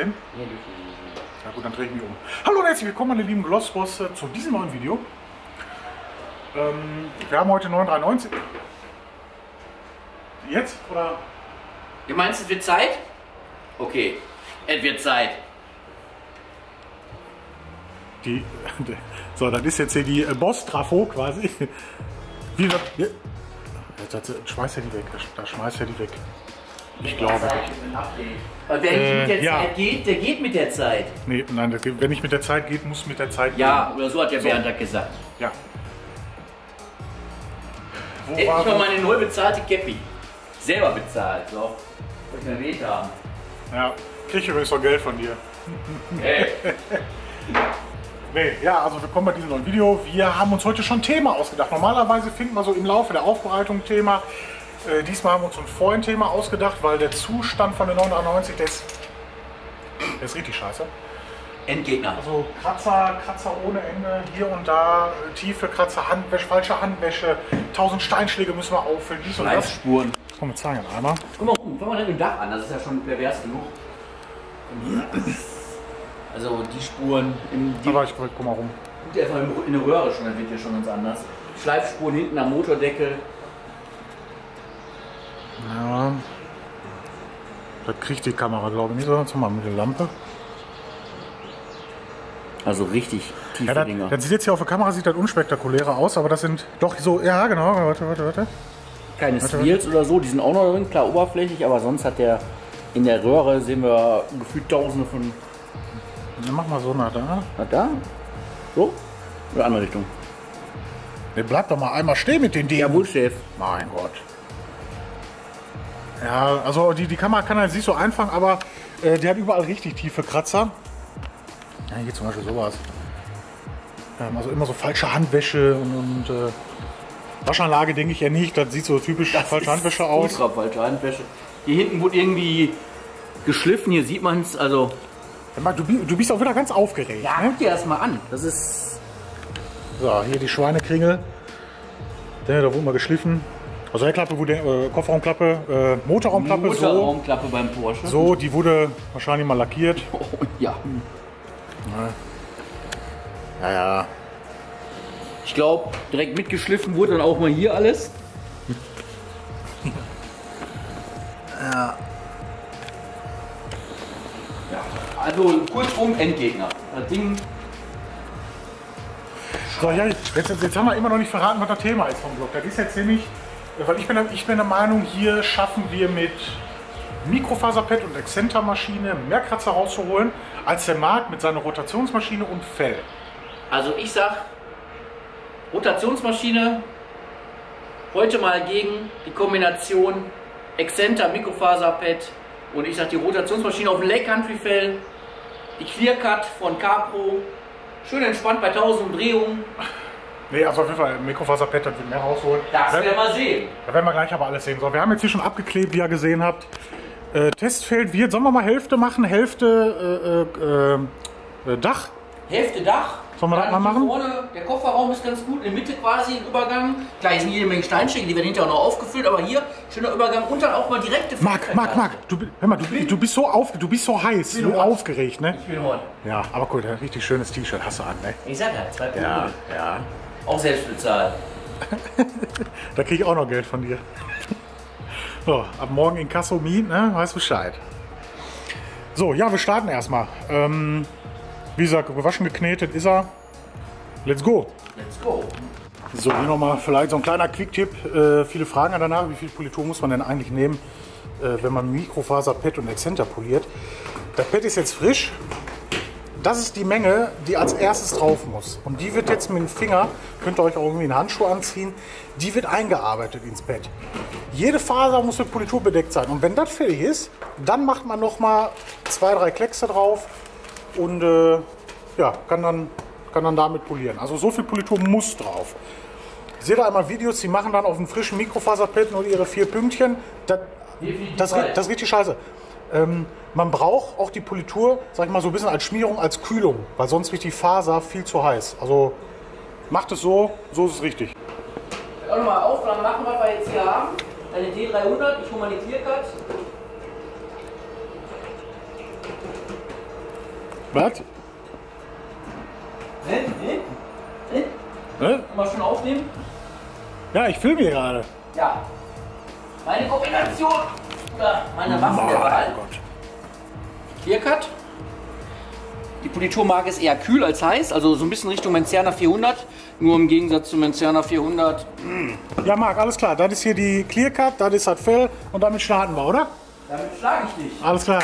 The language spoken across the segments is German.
sehen? Nee, dürfen die nicht sehen. Na gut, dann drehe ich mich um. Hallo und herzlich willkommen, meine lieben Glossbosse, zu diesem neuen Video. Ähm, wir haben heute 993. Jetzt? Oder? Du meinst, es wird Zeit? Okay, es wird Zeit. Die, so, das ist jetzt hier die äh, Boss-Trafo quasi. Wie. Jetzt, jetzt schmeißt er die weg. Da schmeißt er die weg. Ich glaube. Weil wer nicht mit der ja. Zeit geht, der geht mit der Zeit. Nee, nein, geht- wenn nicht mit der Zeit geht, muss mit der Zeit Ja, oder so hat der Bernd das gesagt. gehen. Ja. Wo Endlich mal meine neu bezahlte Käppi. Selber bezahlt, so. Wollte ich mir erwähnt haben. Ja, krieg ich übrigens noch Geld von dir. Hey. Nee, ja, also willkommen bei diesem neuen Video. Wir haben uns heute schon ein Thema ausgedacht. Normalerweise finden wir so im Laufe der Aufbereitung ein Thema. Äh, diesmal haben wir uns ein vorhin Thema ausgedacht, weil der Zustand von der 990, der ist, der ist richtig scheiße. Endgegner. Also Kratzer, Kratzer ohne Ende, hier und da, äh, tiefe Kratzer, Handwäsche, falsche Handwäsche, tausend Steinschläge müssen wir auffüllen, dies und das. Schleifspuren. Komm, wir zeigen einmal. Guck mal, guck mal dem Dach an, das ist ja schon pervers genug. Also die Spuren, im, die Aber ich guck mal rum. erstmal in der Röhre schon, dann wird hier schon ganz anders. Schleifspuren hinten am Motordeckel. Ja. Das kriegt die Kamera, glaube ich, nicht. Sondern mal mit der Lampe. Also richtig tiefe Ja, das, Dinger. das sieht jetzt hier auf der Kamera sieht das unspektakulärer aus, aber das sind doch so, ja genau, warte, warte, warte. Keine warte. Steels oder so, die sind auch noch drin, klar oberflächlich, aber sonst hat der in der Röhre sehen wir gefühlt tausende von. Dann mach mal so nach da. Was da? So? Oder andere Richtung? Der bleibt doch mal einmal stehen mit den Dingen. Jawohl, Chef. Mein Gott. Ja, also die, die Kamera kann halt nicht so einfangen, aber äh, die hat überall richtig tiefe Kratzer. Ja, hier zum Beispiel sowas. Ähm, also immer so falsche Handwäsche und, und äh, Waschanlage denke ich ja nicht. Das sieht so typisch falsche Handwäsche aus. Ultra falsche Handwäsche. Hier hinten wurde irgendwie geschliffen, hier sieht man es, also. Du, du bist auch wieder ganz aufgeregt. Ja, Ne? guck dir das mal an. Das ist. So, hier die Schweinekringel. Der, da wurde mal geschliffen. Also Heckklappe wurde, äh, Kofferraumklappe, äh, Motorraumklappe, Motorraumklappe beim Porsche. so. So, die wurde wahrscheinlich mal lackiert. Oh, ja. Ja, ja. Ich glaube, direkt mitgeschliffen wurde dann auch mal hier alles. ja. Also kurzum Endgegner. Das Ding So, ja, jetzt, jetzt, jetzt haben wir immer noch nicht verraten, was das Thema ist vom Blog. Das ist jetzt nämlich, weil ich bin, ich bin der Meinung, hier schaffen wir mit Mikrofaserpad und Exzentermaschine mehr Kratzer rauszuholen, als der Markt mit seiner Rotationsmaschine und Fell. Also ich sag, Rotationsmaschine, heute mal gegen die Kombination Exzenter, Mikrofaserpad und ich sag die Rotationsmaschine auf dem Lake Country Fell, die Clearcut von Capro, schön entspannt bei 1000 Umdrehungen, Nee, also auf jeden Fall Mikrofaserpad, das wird mehr rausholen. das Da- werden wir sehen. Da werden wir gleich aber alles sehen. So, wir haben jetzt hier schon abgeklebt, wie ihr gesehen habt. Äh, Testfeld wird, sollen wir mal Hälfte machen? Hälfte äh, äh, äh, Dach? Hälfte Dach. Sollen wir das Dann mal machen? Vorne, der Kofferraum ist ganz gut, in der Mitte quasi ein Übergang. Klar, hier sind jede Menge Steinschläge, die werden hinterher auch noch aufgefüllt, aber hier schöner Übergang und dann auch mal direkte Marc, Marc, Marc, du, hör mal, du, du, bist so auf, du bist so heiß, so aufgeregt, ne? Ich bin heute. Ja, aber cool, richtig schönes T-Shirt hast du an, ne? Ich sag ja, zwei Punkte. ja. Auch selbst bezahlt. Da krieg ich auch noch Geld von dir. So, ab morgen in Kasso Miet, ne? Weißt Bescheid. So, ja, wir starten erstmal. Ähm, wie gesagt, gewaschen, geknetet ist er. Let's go. Let's go. So, hier nochmal vielleicht so ein kleiner Quick-Tipp. Äh, viele fragen danach, wie viel Politur muss man denn eigentlich nehmen, äh, wenn man Mikrofaser-Pad und Exzenter poliert. Das Pad ist jetzt frisch. Das ist die Menge, die als erstes drauf muss. Und die wird jetzt mit dem Finger, könnt ihr euch auch irgendwie einen Handschuh anziehen, die wird eingearbeitet ins Pad. Jede Faser muss mit Politur bedeckt sein. Und wenn das fertig ist, dann macht man nochmal zwei, drei Kleckse drauf und äh, ja, kann dann, kann dann damit polieren. Also so viel Politur muss drauf. Ich sehe da einmal Videos, die machen dann auf einem frischen Mikrofaserpad nur ihre vier Pünktchen. Das, das, falsch. das ist richtig scheiße. Ähm, man braucht auch die Politur, sag ich mal, so ein bisschen als Schmierung, als Kühlung, weil sonst wird die Faser viel zu heiß. Also macht es so, so ist es richtig. Auch nochmal Aufnahme machen, was wir jetzt hier haben. Eine D300, ich hole mal die Clearcut. Was? Ne? Ne? Ne? Mal schon aufnehmen? Ja, ich filme hier gerade. Ja. Meine Kombination. Oder meine Waffe der Wahl. Clearcut. Die Politurmarke ist eher kühl als heiß, also so ein bisschen Richtung Menziana 400. Nur im Gegensatz zu Menziana 400. Ja, Marc, alles klar. Das ist hier die Clearcut, das ist das Fell und damit starten wir, oder? Damit schlage ich dich. Alles klar.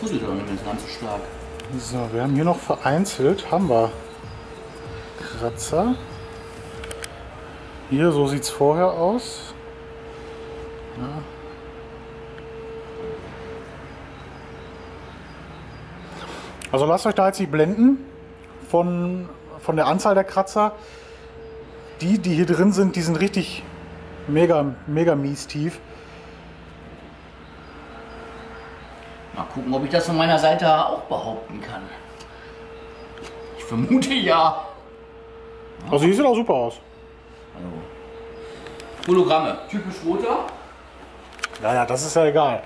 Fusselt doch nicht mehr ganz so stark. So, wir haben hier noch vereinzelt, haben wir Kratzer. Hier, so sieht es vorher aus. Ja. Also lasst euch da jetzt nicht blenden von, von der Anzahl der Kratzer. Die, die hier drin sind, die sind richtig mega, mega mies tief. Mal gucken, ob ich das von meiner Seite auch behaupten kann. Ich vermute ja. Also hier sieht auch super aus. Also, Hologramme. Typisch roter. Ja, ja, das ist ja egal.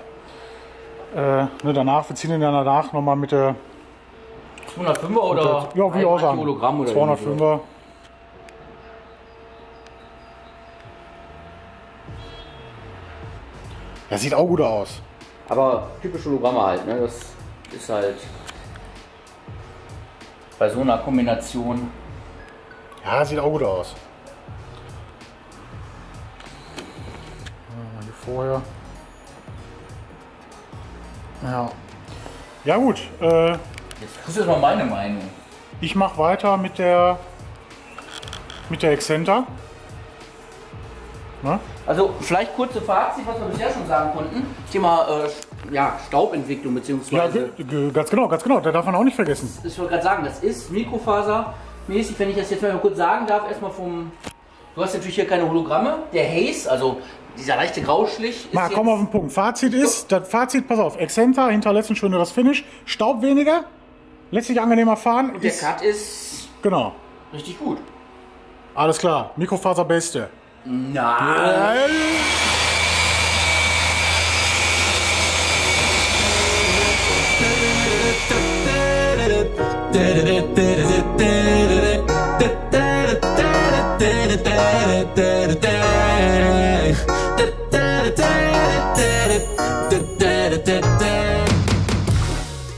Äh, ne, danach, wir ziehen den ja danach nochmal mit der 205er oder Ja, wie auch sagen. Hologramm oder irgendwie 205er. Ja, sieht auch gut aus. Aber typisch Hologramme halt, ne? Das ist halt bei so einer Kombination. Ja, sieht auch gut aus. Hier vorher. Ja. Ja gut, äh, Jetzt das ist jetzt mal meine Meinung. ich mache weiter mit der mit der Exzenter. Ne? Also vielleicht kurze Fazit, was wir bisher schon sagen konnten. Thema äh, ja, Staubentwicklung Ja, beziehungsweise. ge- ganz genau, ganz genau. Der darf man auch nicht vergessen. ich wollte gerade sagen, das ist Mikrofasermäßig, wenn ich das jetzt mal kurz sagen darf, erstmal vom. Du hast natürlich hier keine Hologramme. Der Haze, also dieser leichte Grauschlich, ist Mal, komm auf den Punkt. Fazit ist, das Fazit, pass auf, Exzenter hinterlässt ein schöneres Finish, Staub weniger, lässt sich angenehmer fahren. und der Ist, Cut ist genau, richtig gut. alles klar. Mikrofaser Beste. Na,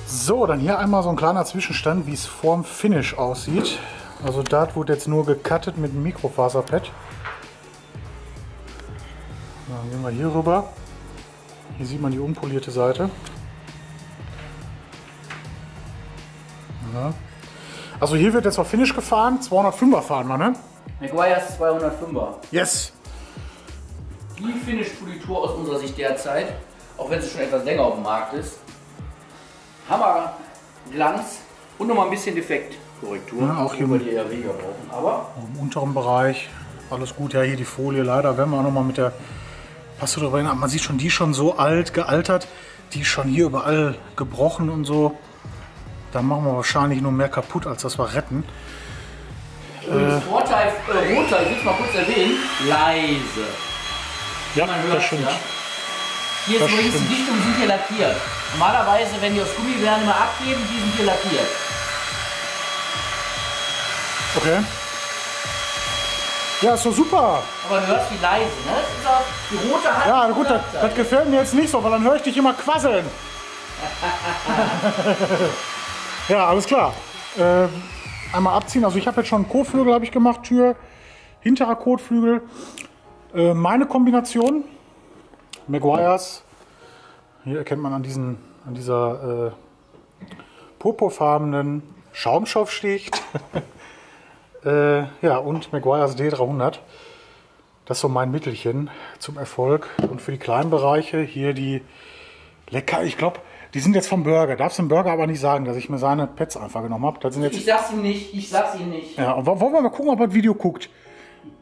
So, dann hier einmal so ein kleiner Zwischenstand, wie es vorm Finish aussieht. Also da wurde jetzt nur gecuttet mit einem Mikrofaserpad. Dann gehen wir hier rüber. Hier sieht man die unpolierte Seite. Ja. Also hier wird jetzt auf Finish gefahren, 205er fahren wir, ne? Maguire's 205er. Yes! Die Finish-Politur aus unserer Sicht derzeit, auch wenn sie schon etwas länger auf dem Markt ist. Hammer, Glanz und nochmal ein bisschen Defektkorrektur. Ja, auch hier die eher weniger brauchen. Aber Im unteren Bereich alles gut. Ja, hier die Folie leider. Wenn wir auch noch mal mit der Passe drüber hin, man sieht schon, die schon so alt, gealtert. Die schon hier überall gebrochen und so. Da machen wir wahrscheinlich nur mehr kaputt, als dass wir retten. übrigens Vorteil äh, roter, ich will es mal kurz erwähnen, leise. Ja, Man hört, das stimmt. ja. Hier Das ist übrigens die stimmt. Dichtungen sind hier lackiert. Normalerweise, wenn die aus Gummi immer abgeben, die sind hier lackiert. Okay. Ja, ist doch super. Aber du hörst wie leise, ne? Das ist auch, die rote hat Ja, gut, das, das gefällt mir jetzt nicht so, weil dann höre ich dich immer quasseln. ja, alles klar. Äh, einmal abziehen. Also ich habe jetzt schon einen Kotflügel habe ich gemacht, Tür, hinterer Kotflügel. Äh, meine Kombination Maguires. Hier erkennt man an, diesen, an dieser äh, purpurfarbenen Schaumstoffschicht. äh, ja, und Maguires D300. Das ist so mein Mittelchen zum Erfolg. Und für die kleinen Bereiche hier die lecker, ich glaube, die sind jetzt vom Burger. Darfst dem Burger aber nicht sagen, dass ich mir seine Pets einfach genommen habe. Das sind jetzt, Ich sag's ihm nicht, ich sag's ihm nicht. ja, und wollen wir mal gucken, ob er das Video guckt.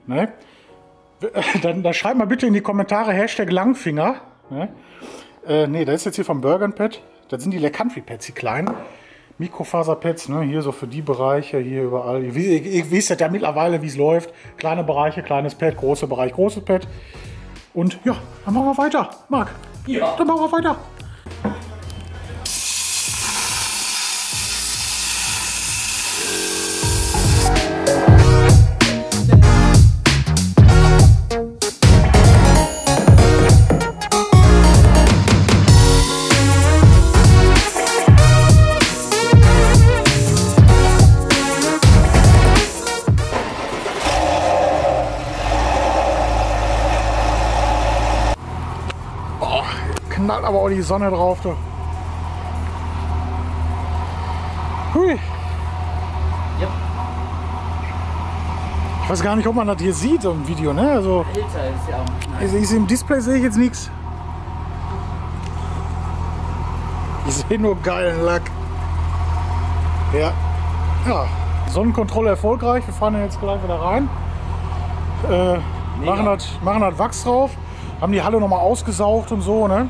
Ne? Dann, dann schreibt mal bitte in die Kommentare Hashtag Langfinger. Ne? Äh, nee, das ist jetzt hier vom Burger Pet. Das sind die Le Country Pets, die kleinen. Mikrofaserpads, ne? hier so für die Bereiche, hier überall. Ihr, ihr, ihr wisst ja mittlerweile, wie es läuft. Kleine Bereiche, kleines Pad, große Bereich, großes Pad. Und ja, dann machen wir weiter. Marc, Ja. dann machen wir weiter. Knallt aber auch die Sonne drauf. Du. Hui. Ja. Ich weiß gar nicht, ob man das hier sieht im Video. Ne? Also, ist ja ich, Im Display sehe ich jetzt nichts. Ich sehe nur geilen Lack. Ja. Ja. Sonnenkontrolle erfolgreich. Wir fahren jetzt gleich wieder rein. Äh, machen, das, machen das Wachs drauf. Haben die Halle nochmal ausgesaugt und so. Ne?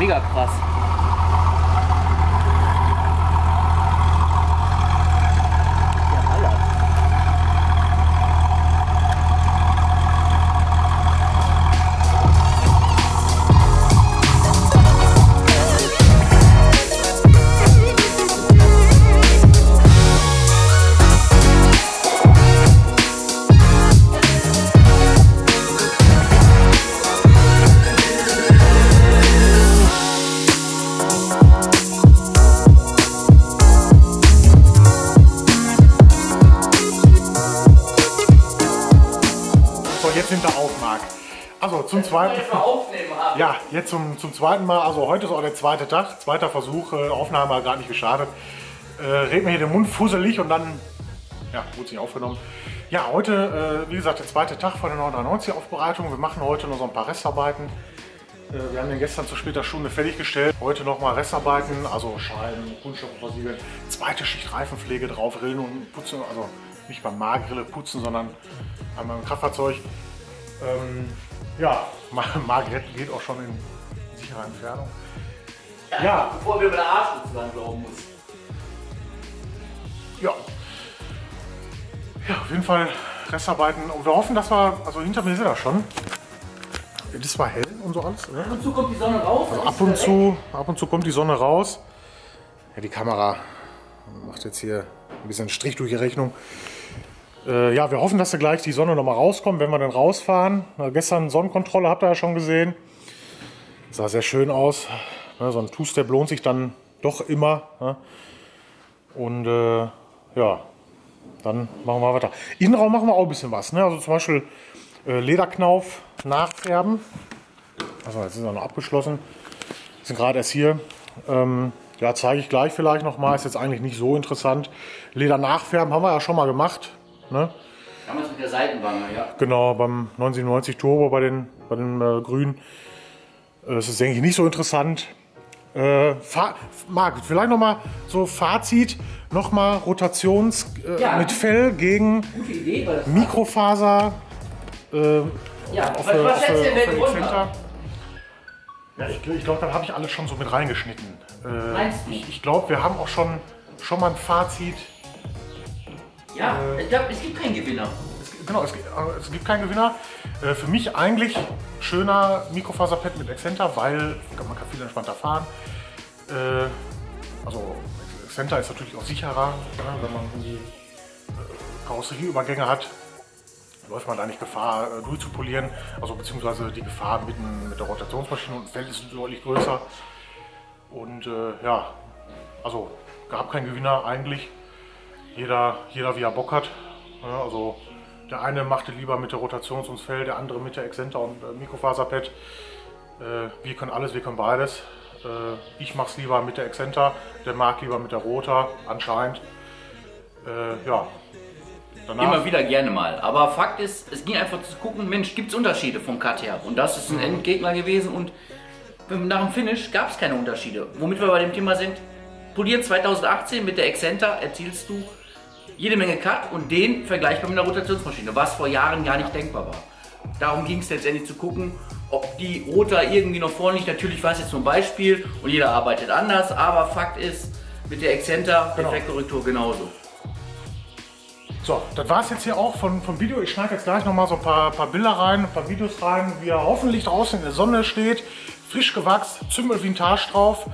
Mega krass. Zweiten. mal. Ja, jetzt zum, zum zweiten Mal. Also heute ist auch der zweite Tag, zweiter Versuch. Äh, Aufnahme hat gerade nicht gestartet. Äh, red mir hier den Mund fusselig und dann ja, wurde es nicht aufgenommen. Ja, heute, äh, wie gesagt, der zweite Tag von der 993 Aufbereitung. Wir machen heute noch so ein paar Restarbeiten. Äh, wir haben den gestern zu später Stunde fertiggestellt. Heute nochmal Restarbeiten, also Scheiben, Kunststoff versiegeln. Zweite Schicht Reifenpflege drauf, Rillen und putzen. Also nicht beim Margrille putzen, sondern an meinem Kraftfahrzeug. Ähm, ja, Margret geht auch schon in sicherer Entfernung. Ja. Bevor wir über der Arschritze dann glauben muss. Ja. Ja, auf jeden Fall Restarbeiten. Und wir hoffen, dass wir, also hinter mir sind wir schon. Das war hell und so alles. Ne? Ab und zu kommt die Sonne raus. Also ab und zu, ab und zu kommt die Sonne raus. Ja, die Kamera macht jetzt hier ein bisschen Strich durch die Rechnung. Äh, ja, wir hoffen, dass da gleich die Sonne nochmal rauskommt, wenn wir dann rausfahren. Na, gestern Sonnenkontrolle habt ihr ja schon gesehen. Sah sehr schön aus. Ne, so ein Two-Step lohnt sich dann doch immer. Ne? Und äh, ja, dann machen wir weiter. Innenraum machen wir auch ein bisschen was. Ne? Also zum Beispiel äh, Lederknauf nachfärben. Also jetzt ist er noch abgeschlossen. Sind gerade erst hier. Ähm, ja, zeige ich gleich vielleicht nochmal. Ist jetzt eigentlich nicht so interessant. Leder nachfärben haben wir ja schon mal gemacht. Ne? Damals mit der Seitenwange, ja. Genau, beim 997 Turbo bei den, bei den äh, Grünen. Äh, Das ist, denke ich, nicht so interessant. Äh, Marc, vielleicht nochmal so Fazit. Nochmal Rotations äh, Ja. mit Fell gegen Idee, Mikrofaser. Äh, Ja, auf, was, was auf, denn. Ja, ich, ich glaube, dann habe ich alles schon so mit reingeschnitten. Äh, Meinst du? Ich, ich glaube, wir haben auch schon, schon mal ein Fazit. Ja, ich glaube, es gibt keinen Gewinner. Es, genau, es, äh, es gibt keinen Gewinner. Äh, für mich eigentlich schöner Mikrofaserpad mit Exzenter, weil man kann viel entspannter fahren. Äh, also Exzenter ist natürlich auch sicherer, ne, wenn man die Karosserieübergänge hat. Läuft man da nicht Gefahr durchzupolieren, also beziehungsweise die Gefahr mit, mit der Rotationsmaschine und Feld ist deutlich größer. Und ja, also gab keinen Gewinner eigentlich. Jeder, jeder wie er Bock hat. Ja, also der eine machte lieber mit der Rotations- und Fell, der andere mit der Exenta und äh, Mikrofaserpad. Äh, wir können alles, wir können beides. Äh, ich mache es lieber mit der Exenta, der mag lieber mit der Rota, anscheinend. Äh, ja. Danach Immer wieder gerne mal. Aber Fakt ist, es ging einfach zu gucken, Mensch, gibt es Unterschiede vom Cut her? Und das ist ein mhm. Endgegner gewesen und nach dem Finish gab es keine Unterschiede. Womit wir bei dem Thema sind, Polieren 2018 mit der Exenta erzielst du jede Menge Cut und den vergleichbar mit einer Rotationsmaschine, was vor Jahren gar nicht denkbar war. Darum ging es letztendlich zu gucken, ob die Rota irgendwie noch vorne liegt. Natürlich war es jetzt nur ein Beispiel und jeder arbeitet anders, aber Fakt ist, mit der Exzenter, genau. Defektkorrektur genauso. So, das war es jetzt hier auch von, vom Video. Ich schneide jetzt gleich noch mal so ein paar, paar Bilder rein, ein paar Videos rein, wie er hoffentlich draußen in der Sonne steht, frisch gewachst, Zümmel Vintage drauf.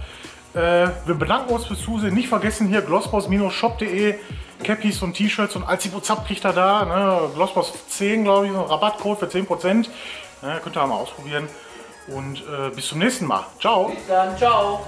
Äh, wir bedanken uns fürs Zusehen. Nicht vergessen hier glossboss-shop.de Cappies und T-Shirts und Alcibo-Zap kriegt er da. Ne? Glossboss 10, glaube ich, ein Rabattcode für 10%. Ja, könnt ihr mal ausprobieren. Und äh, bis zum nächsten Mal. Ciao. Bis dann. Ciao.